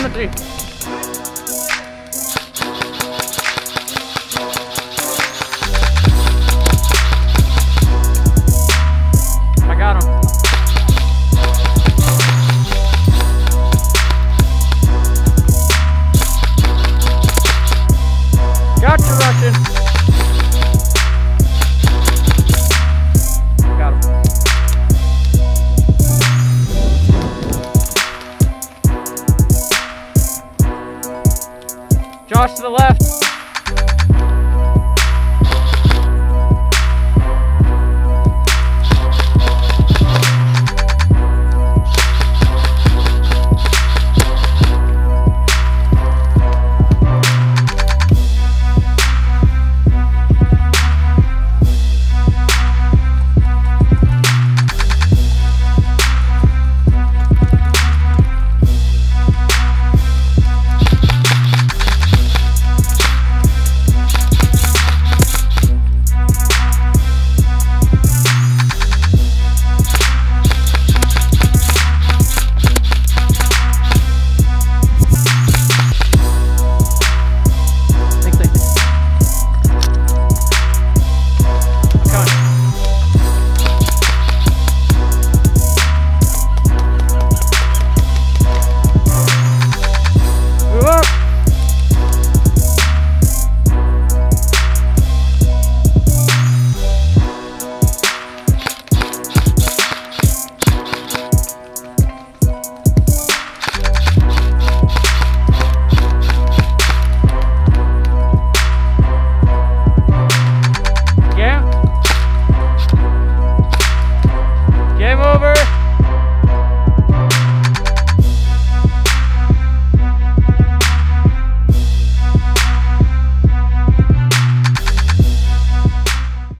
see. I got him. Cross to the left.